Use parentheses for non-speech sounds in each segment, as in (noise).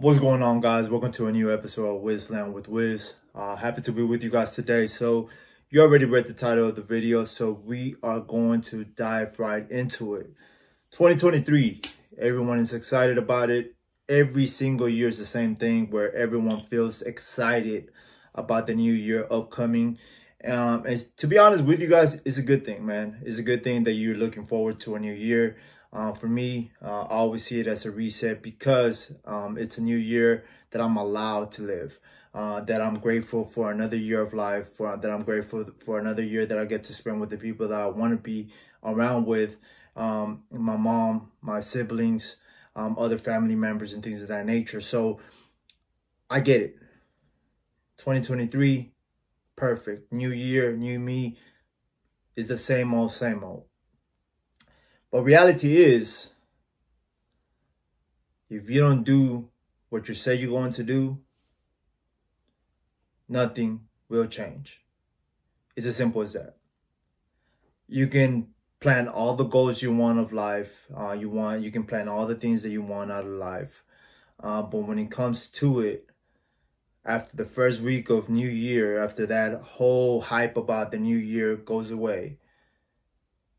What's going on, guys? Welcome to a new episode of Wizland with Wiz. Uh, happy to be with you guys today. So, you already read the title of the video, so we are going to dive right into it. 2023, everyone is excited about it. Every single year is the same thing where everyone feels excited about the new year upcoming. Um, and to be honest with you guys, it's a good thing, man. It's a good thing that you're looking forward to a new year. Uh, for me, uh, I always see it as a reset because um, it's a new year that I'm allowed to live. Uh, that I'm grateful for another year of life. For that I'm grateful for another year that I get to spend with the people that I want to be around with. Um, my mom, my siblings, um, other family members, and things of that nature. So I get it. 2023, perfect. New year, new me is the same old, same old. But reality is, if you don't do what you say you're going to do, nothing will change. It's as simple as that. You can plan all the goals you want of life. Uh, you want you can plan all the things that you want out of life. Uh, but when it comes to it, after the first week of New Year, after that whole hype about the New Year goes away,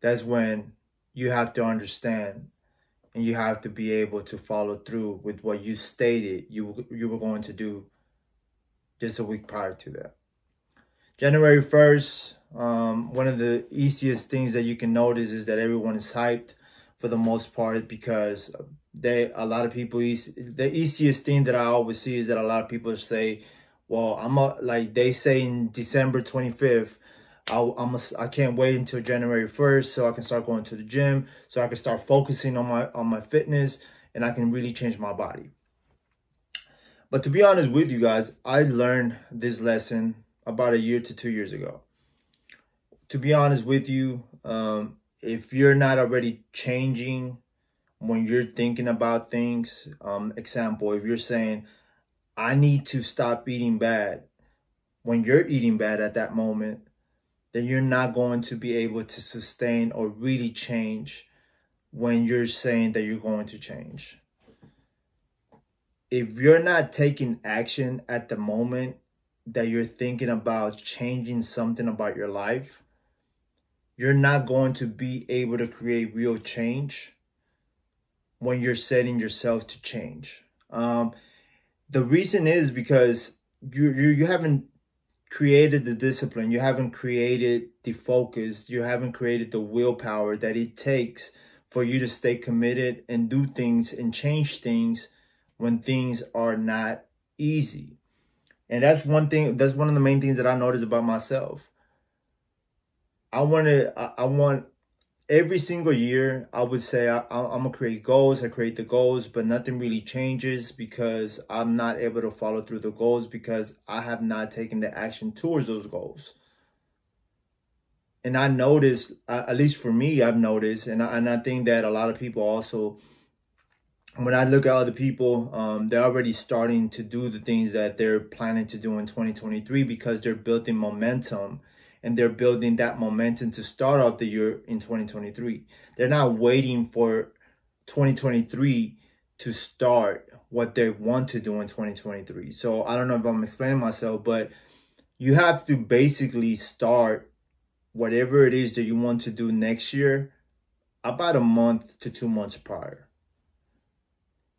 that's when you have to understand and you have to be able to follow through with what you stated you you were going to do just a week prior to that. January 1st, um, one of the easiest things that you can notice is that everyone is hyped for the most part because they a lot of people the easiest thing that I always see is that a lot of people say, well, I'm a, like they say in December 25th, I, I'm a, I can't wait until January 1st so I can start going to the gym, so I can start focusing on my on my fitness and I can really change my body. But to be honest with you guys, I learned this lesson about a year to two years ago. To be honest with you, um, if you're not already changing when you're thinking about things, um, example, if you're saying, I need to stop eating bad, when you're eating bad at that moment, then you're not going to be able to sustain or really change when you're saying that you're going to change. If you're not taking action at the moment that you're thinking about changing something about your life, you're not going to be able to create real change when you're setting yourself to change. Um, the reason is because you you you haven't created the discipline, you haven't created the focus, you haven't created the willpower that it takes for you to stay committed and do things and change things when things are not easy. And that's one thing, that's one of the main things that I notice about myself. I want to, I, I want every single year, I would say I, am gonna create goals. I create the goals, but nothing really changes because I'm not able to follow through the goals because I have not taken the action towards those goals. And I noticed, at least for me, I've noticed, and I, and I think that a lot of people also, when I look at other people, um, they're already starting to do the things that they're planning to do in 2023 because they're building momentum and they're building that momentum to start off the year in 2023. They're not waiting for 2023 to start what they want to do in 2023. So I don't know if I'm explaining myself, but you have to basically start whatever it is that you want to do next year about a month to two months prior.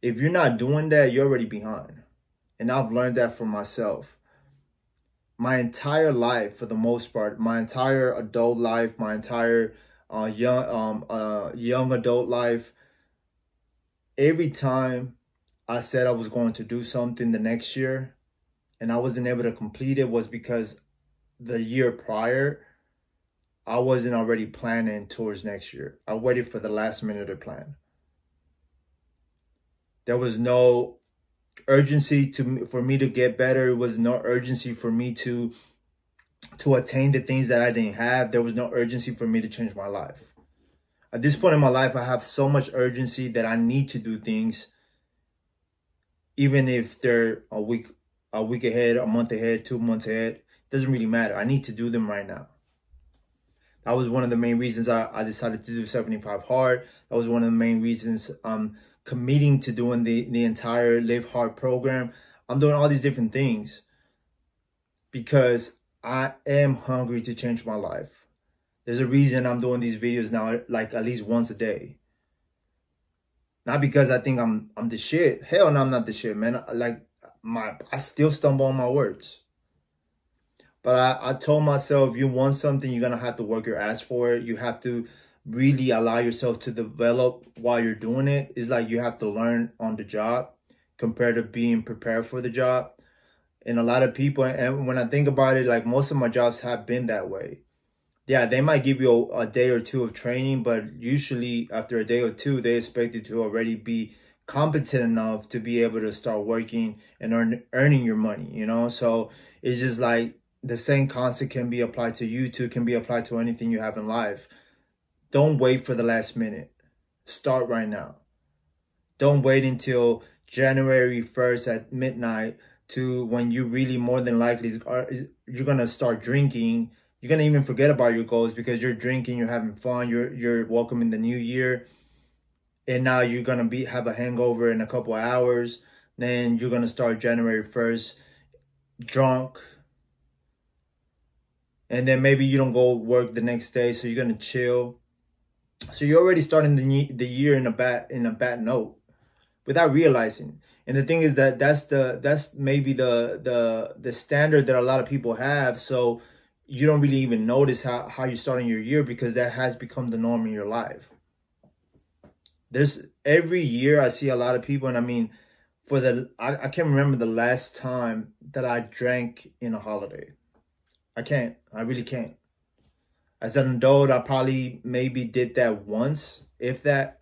If you're not doing that, you're already behind. And I've learned that for myself my entire life for the most part my entire adult life my entire uh, young um uh, young adult life every time i said i was going to do something the next year and i wasn't able to complete it was because the year prior i wasn't already planning towards next year. I waited for the last minute to plan. There was no urgency to for me to get better. It was no urgency for me to to attain the things that I didn't have. There was no urgency for me to change my life. At this point in my life, I have so much urgency that I need to do things, even if they're a week a week ahead, a month ahead, two months ahead. Doesn't really matter. I need to do them right now. That was one of the main reasons I, I decided to do 75 hard. That was one of the main reasons I'm committing to doing the, the entire Live Hard program. I'm doing all these different things because I am hungry to change my life. There's a reason I'm doing these videos now, like at least once a day. Not because I think I'm I'm the shit. Hell no, I'm not the shit, man. Like my I still stumble on my words. But I, I told myself, you want something, you're gonna have to work your ass for it. You have to really allow yourself to develop while you're doing. It's like you have to learn on the job compared to being prepared for the job. And a lot of people, and when I think about it, like most of my jobs have been that way. Yeah, they might give you a, a day or two of training, but usually after a day or two, they expect you to already be competent enough to be able to start working and earn earning your money, you know? So it's just like the same concept can be applied to you too, can be applied to anything you have in life. Don't wait for the last minute. Start right now. Don't wait until January 1st at midnight to when you really more than likely are, you're going to start drinking. You're going to even forget about your goals because you're drinking, you're having fun, you're you're welcoming the new year. And now you're going to be have a hangover in a couple hours. Then you're going to start January 1st drunk, and then maybe you don't go work the next day so you're gonna chill so you're already starting the, the year in a bad in a bad note without realizing and the thing is that that's the that's maybe the the the standard that a lot of people have so you don't really even notice how, how you're starting your year because that has become the norm in your life there's every year i see a lot of people and i mean for the I, I can't remember the last time that i drank in a holiday I can't. I really can't. As an adult, I probably maybe did that once, if that.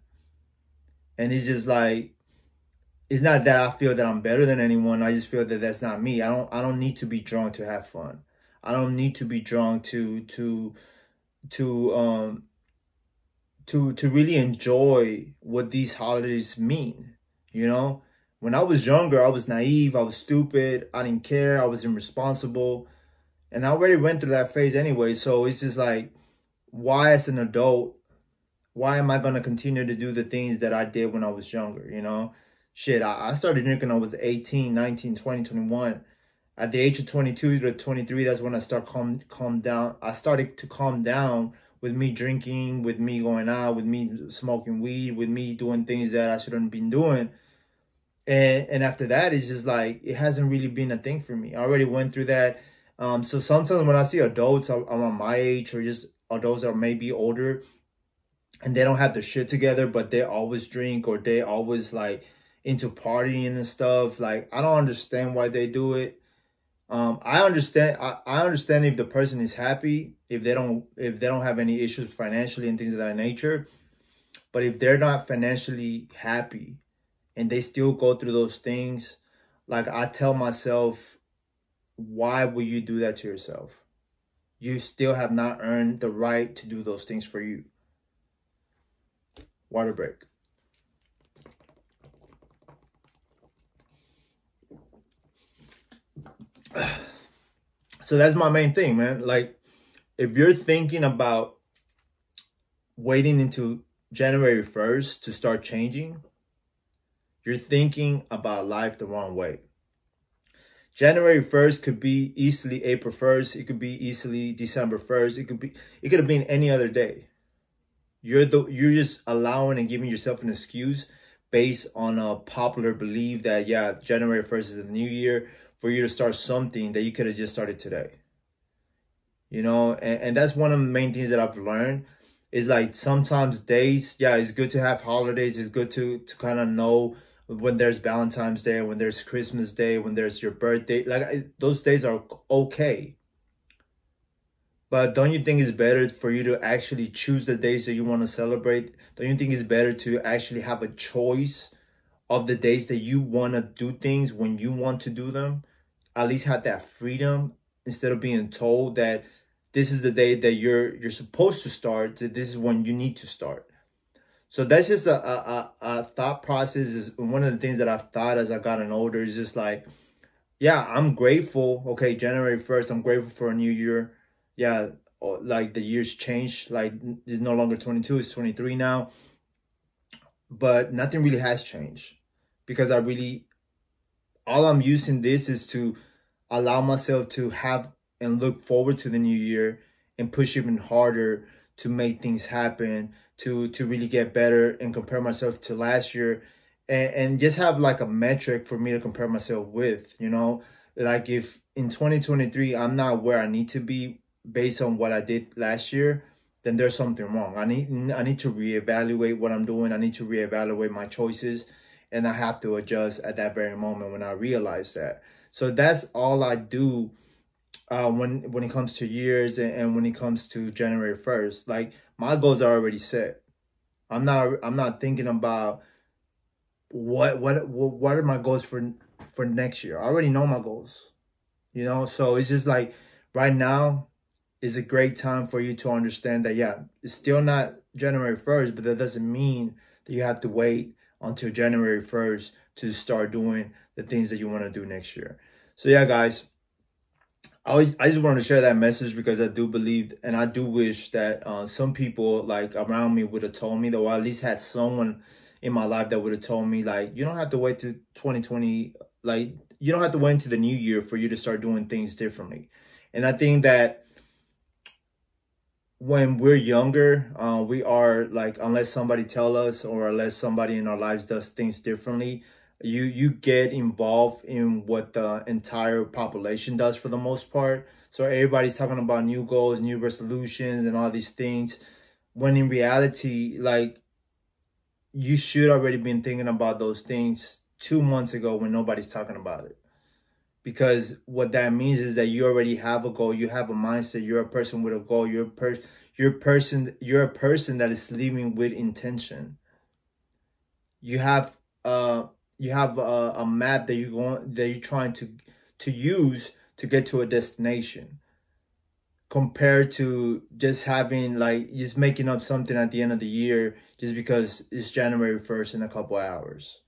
And it's just like, it's not that I feel that I'm better than anyone. I just feel that that's not me. I don't. I don't need to be drunk to have fun. I don't need to be drunk to to to um to to really enjoy what these holidays mean. You know, when I was younger, I was naive. I was stupid. I didn't care. I was irresponsible. And I already went through that phase anyway. So it's just like, why as an adult, why am I going to continue to do the things that I did when I was younger? You know, shit, I, I started drinking I was 18, 19, 20, 21. At the age of 22 to 23, that's when I start calm, calm down. I started to calm down with me drinking, with me going out, with me smoking weed, with me doing things that I shouldn't have been doing. And and after that, it's just like it hasn't really been a thing for me. I already went through that um, so sometimes when I see adults around my age or just adults that are maybe older and they don't have their shit together, but they always drink or they always like into partying and stuff. Like I don't understand why they do it. Um, I understand. I, I understand if the person is happy, if they don't, if they don't have any issues financially and things of that nature. But if they're not financially happy, and they still go through those things, like I tell myself, why would you do that to yourself? You still have not earned the right to do those things for you. Water break. (sighs) So that's my main thing, man. Like, if you're thinking about waiting until January 1st to start changing, you're thinking about life the wrong way. January 1st could be easily April 1st. It could be easily December 1st. It could be it could have been any other day. You're the you're just allowing and giving yourself an excuse based on a popular belief that yeah, January 1st is the new year for you to start something that you could have just started today. You know, and, and that's one of the main things that I've learned is like sometimes days, yeah, it's good to have holidays, it's good to to kind of know when there's Valentine's Day, when there's Christmas Day, when there's your birthday, like those days are okay. But don't you think it's better for you to actually choose the days that you want to celebrate? Don't you think it's better to actually have a choice of the days that you want to do things when you want to do them? At least have that freedom instead of being told that this is the day that you're you're supposed to start, this is when you need to start. So that's just a, a thought process is one of the things that I've thought as I've gotten older is just like, yeah, I'm grateful. Okay, January 1st, I'm grateful for a new year. Yeah, like the years changed. Like it's no longer 22, it's 23 now. but nothing really has changed because I really, all I'm using this is to allow myself to have and look forward to the new year and push even harder to make things happen, to to really get better and compare myself to last year and, and just have like a metric for me to compare myself with, you know? Like if in 2023 I'm not where I need to be based on what I did last year, then there's something wrong. I need I need to reevaluate what I'm doing. I need to reevaluate my choices and I have to adjust at that very moment when I realize that. So that's all I do uh, when when it comes to years and, and when it comes to January 1st. Like my goals are already set. I'm not I'm not thinking about what what what are my goals for for next year. I already know my goals. You know, so it's just like right now is a great time for you to understand that yeah, it's still not January 1st, but that doesn't mean that you have to wait until January 1st to start doing the things that you want to do next year. So yeah, guys, I, I just wanted to share that message because I do believe and I do wish that uh, some people like around me would have told me, though, or at least had someone in my life that would have told me like, you don't have to wait to 2020, like you don't have to wait until the new year for you to start doing things differently. And I think that when we're younger, uh, we are like, unless somebody tell us or unless somebody in our lives does things differently, you you get involved in what the entire population does for the most part. So everybody's talking about new goals, new resolutions, and all these things. When in reality, like you should already been thinking about those things two months ago when nobody's talking about it. Because what that means is that you already have a goal, you have a mindset, you're a person with a goal, you're a per you're a person, you're a person that is living with intention. You have uh you have a, a map that you're going that you're trying to to use to get to a destination compared to just having like just making up something at the end of the year just because it's January 1st in a couple hours.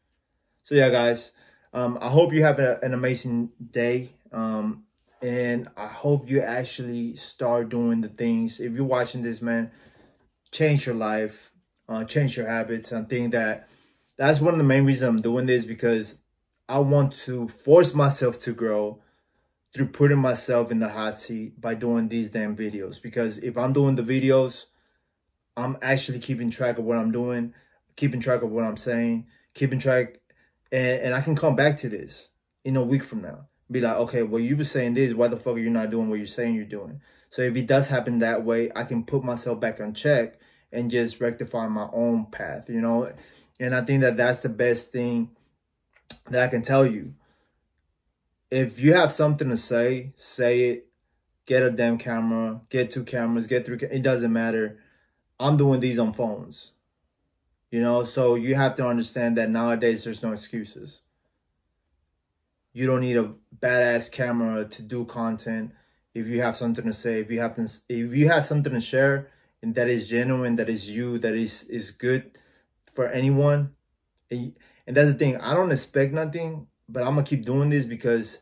So yeah, guys, um, I hope you have a, an amazing day. Um, and I hope you actually start doing the things. If you're watching this, man, change your life, uh, change your habits. I think that that's one of the main reasons I'm doing this because I want to force myself to grow through putting myself in the hot seat by doing these damn videos. Because if I'm doing the videos, I'm actually keeping track of what I'm doing, keeping track of what I'm saying, keeping track, and, and I can come back to this in a week from now. Be like, okay, well, you were saying this, why the fuck are you not doing what you're saying you're doing? So if it does happen that way, I can put myself back on check and just rectify my own path, you know? And I think that that's the best thing that I can tell you. If you have something to say, say it. Get a damn camera, get two cameras, get three. It doesn't matter. I'm doing these on phones. You know, so you have to understand that nowadays there's no excuses. You don't need a badass camera to do content. If you have something to say, if you have to, if you have something to share, and that is genuine, that is you, that is is good for anyone. And, and that's the thing. I don't expect nothing, but I'm gonna keep doing this because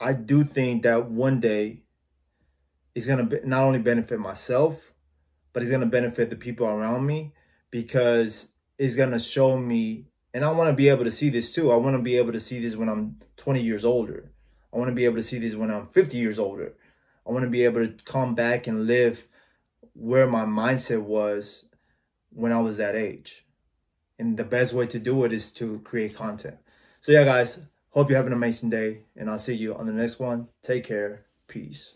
I do think that one day it's gonna be, not only benefit myself, but it's gonna benefit the people around me because it's gonna show me. And I want to be able to see this too. I want to be able to see this when I'm 20 years older. I want to be able to see this when I'm 50 years older. I want to be able to come back and live where my mindset was when I was that age. And the best way to do it is to create content. So yeah, guys, hope you have an amazing day and I'll see you on the next one. Take care. Peace.